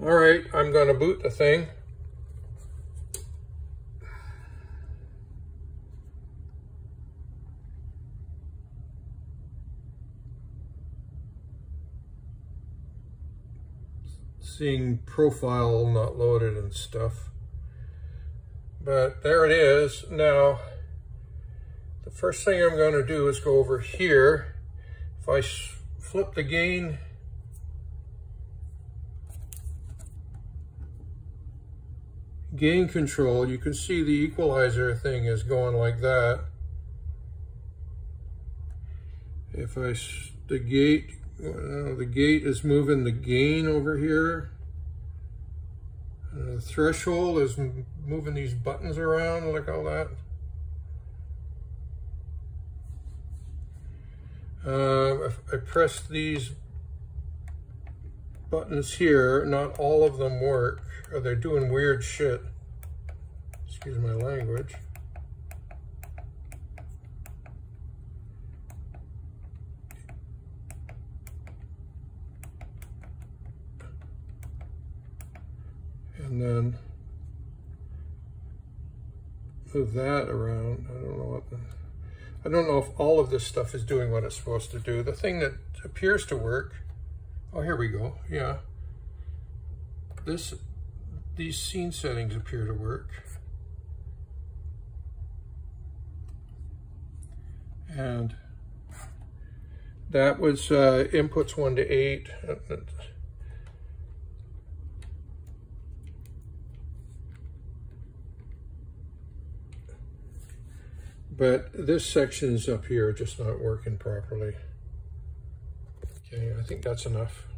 All right, I'm going to boot the thing. Seeing profile not loaded and stuff. But there it is. Now, the first thing I'm going to do is go over here. If I flip the gain gain control, you can see the equalizer thing is going like that. If I, the gate, uh, the gate is moving the gain over here. Uh, the threshold is moving these buttons around, like all that. Uh, I press these buttons here, not all of them work. Or they're doing weird shit. Excuse my language. And then move that around. I don't know what the, I don't know if all of this stuff is doing what it's supposed to do. The thing that appears to work, oh, here we go, yeah. This, these scene settings appear to work. And that was uh, inputs one to eight. But this section's up here just not working properly. Okay, I think that's enough.